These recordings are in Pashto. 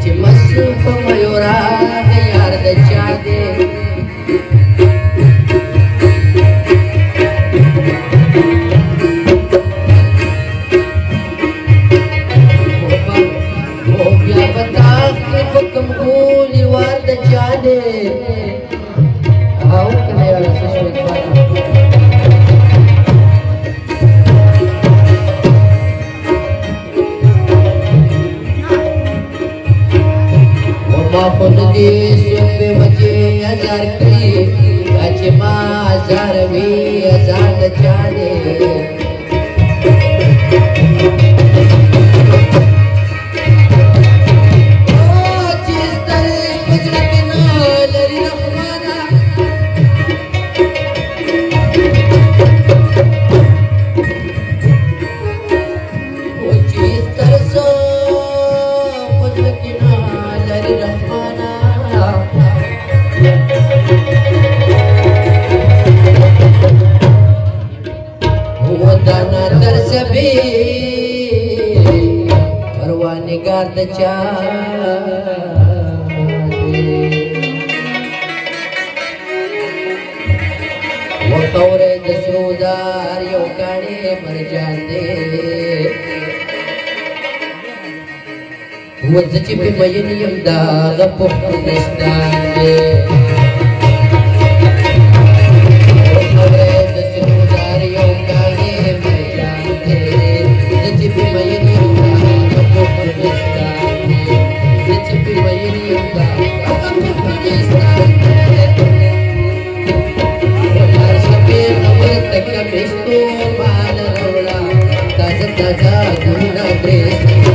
什么时候？हज़ार हज़ार वी हज़ारे نگار د چا وتورې د سرودار یو کاڼي مرجان دی وځ چې په مېن یم دا غ په پښتون دی जगत गुण प्रेम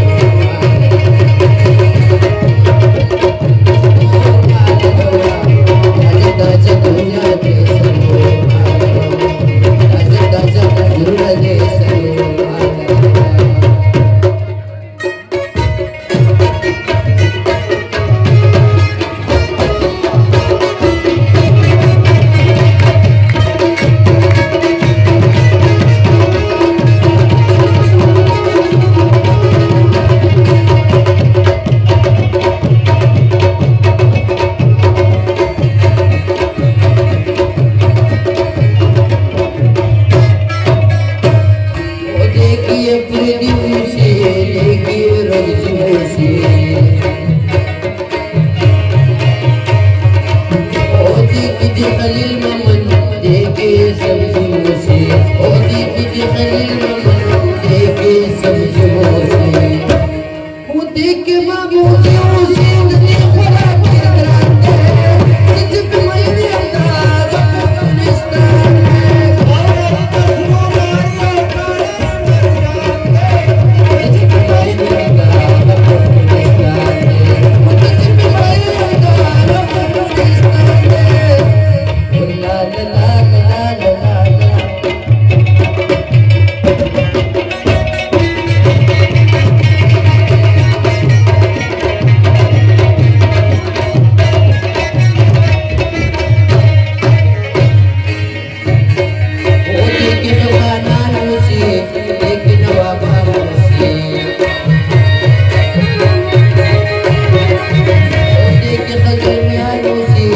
उहो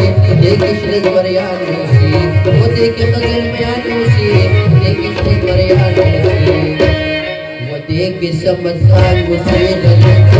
हे कृष्ण गौरया तुलसी मोते के बगल में आ तुलसी हे कृष्ण गौरया तुलसी मोते के समझा मुझे नजर